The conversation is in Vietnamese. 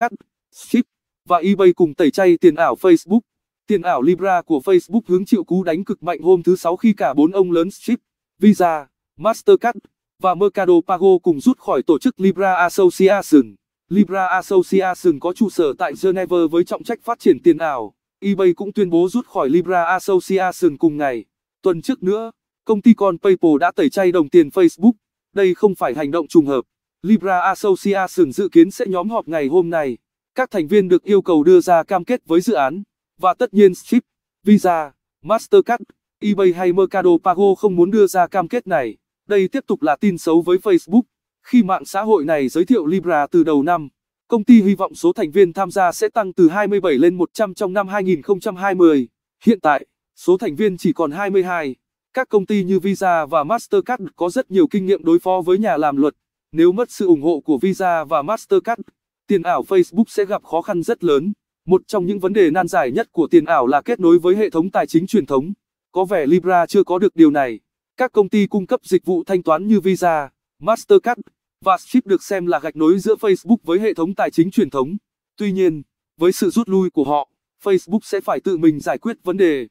khác, Ship và eBay cùng tẩy chay tiền ảo Facebook. Tiền ảo Libra của Facebook hướng chịu cú đánh cực mạnh hôm thứ Sáu khi cả bốn ông lớn Ship, Visa, Mastercard và Mercado Pago cùng rút khỏi tổ chức Libra Association. Libra Association có trụ sở tại Geneva với trọng trách phát triển tiền ảo. eBay cũng tuyên bố rút khỏi Libra Association cùng ngày. Tuần trước nữa, công ty con PayPal đã tẩy chay đồng tiền Facebook. Đây không phải hành động trùng hợp. Libra Association dự kiến sẽ nhóm họp ngày hôm nay. Các thành viên được yêu cầu đưa ra cam kết với dự án. Và tất nhiên Chip, Visa, Mastercard, eBay hay Mercado Pago không muốn đưa ra cam kết này. Đây tiếp tục là tin xấu với Facebook. Khi mạng xã hội này giới thiệu Libra từ đầu năm, công ty hy vọng số thành viên tham gia sẽ tăng từ 27 lên 100 trong năm 2020. Hiện tại, số thành viên chỉ còn 22. Các công ty như Visa và Mastercard có rất nhiều kinh nghiệm đối phó với nhà làm luật. Nếu mất sự ủng hộ của Visa và Mastercard, tiền ảo Facebook sẽ gặp khó khăn rất lớn. Một trong những vấn đề nan giải nhất của tiền ảo là kết nối với hệ thống tài chính truyền thống. Có vẻ Libra chưa có được điều này. Các công ty cung cấp dịch vụ thanh toán như Visa, Mastercard và Stripe được xem là gạch nối giữa Facebook với hệ thống tài chính truyền thống. Tuy nhiên, với sự rút lui của họ, Facebook sẽ phải tự mình giải quyết vấn đề.